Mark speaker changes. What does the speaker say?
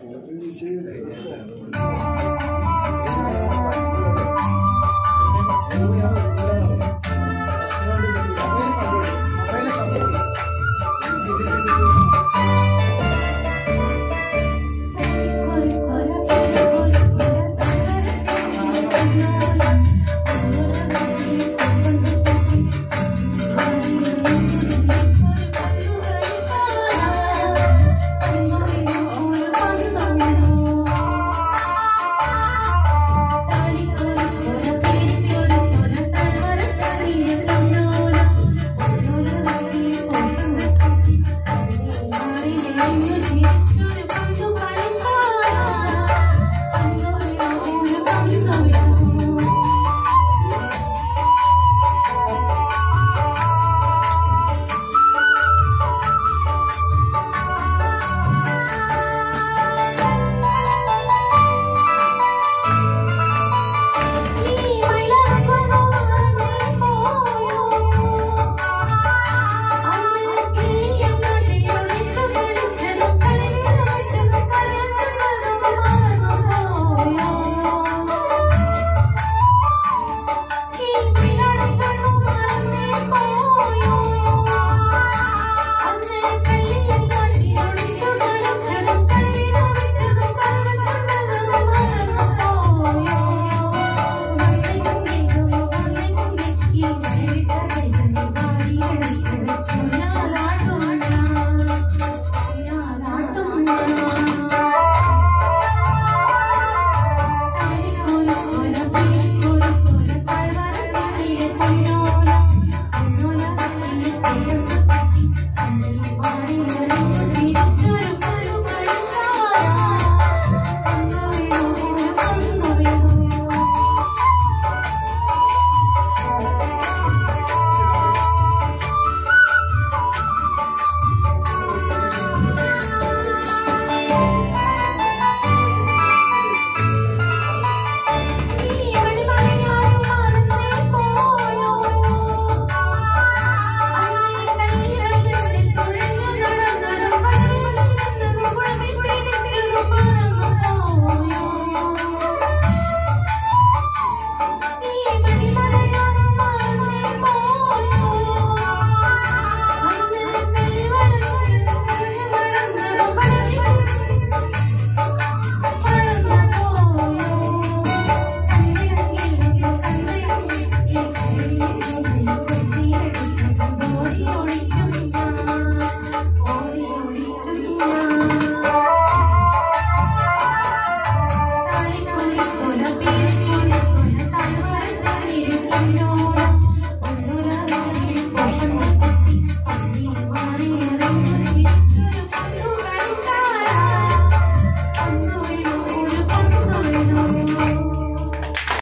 Speaker 1: 我最近每天。
Speaker 2: Thank you. 就是